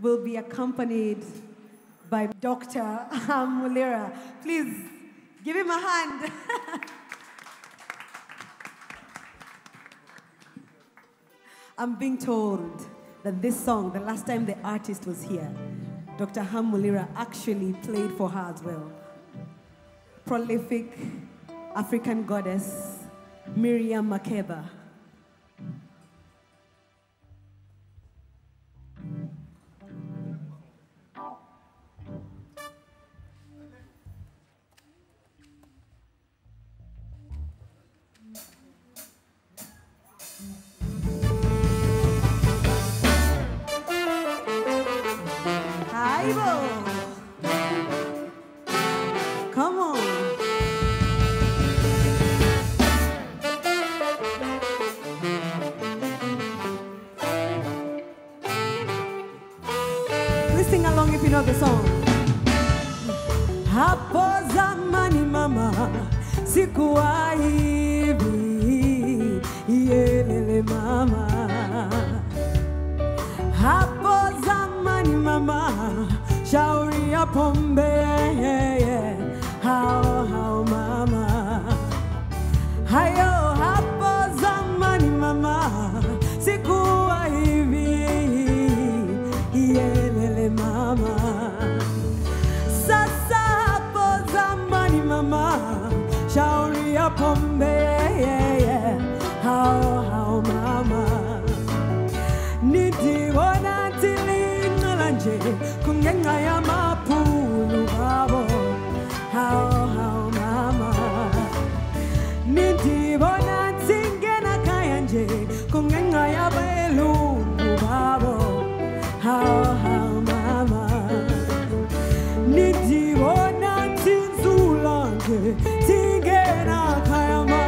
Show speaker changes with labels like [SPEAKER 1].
[SPEAKER 1] will be accompanied by Dr. Mulira. Please give him a hand. I'm being told that this song, the last time the artist was here, Dr. Ham Mulira actually played for her as well. Prolific African goddess Miriam Makeba. Please sing along if you know the song. Hapo zamani mama, sikuwa hivi, yelele mama. Hapo zamani mama, shauri ya pombe, hao hao mama. Hayo ya pombe, hao hao mama. Nitibona tilingala nje kungenxa yamaphulu abo hao hao mama. Nitibona singena khaya nje kungenxa yabelungu babo. Hao hao mama. Nitibona tinzula nje singena khaya mawethu